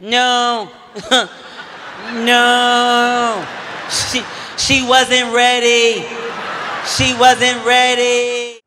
No. no. She she wasn't ready. She wasn't ready.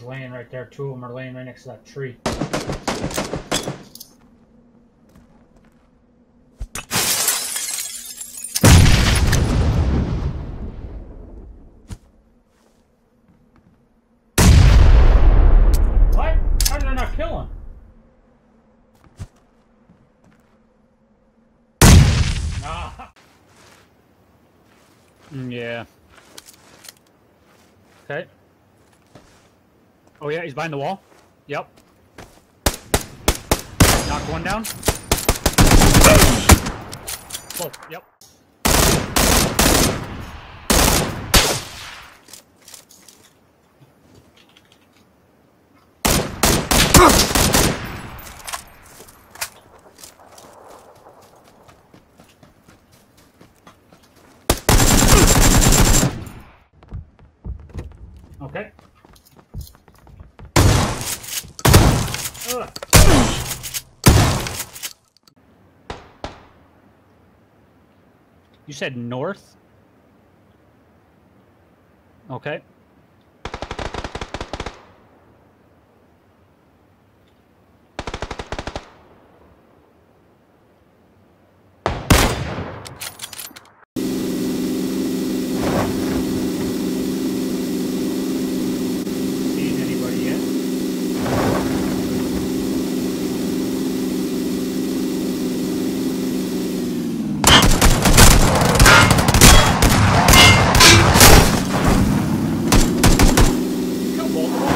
He's laying right there. Two of them are laying right next to that tree. What? How did I not kill him? Mm, Yeah. Okay. Oh yeah, he's behind the wall. Yep. Knock one down. Close. Yep. Okay. You said north? Okay. Seen anybody yet? Kill both of them.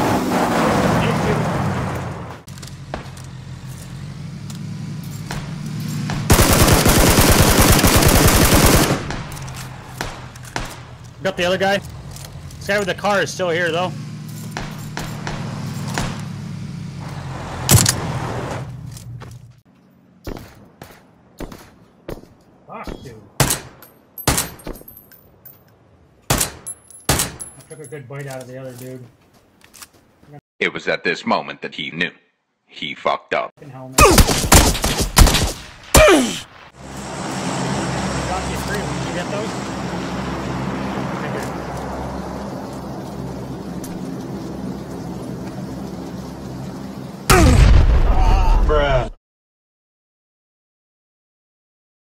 Need to. Got the other guy. This guy with the car is still here, though. Fuck, dude. I took a good bite out of the other dude. It was at this moment that he knew. He fucked up.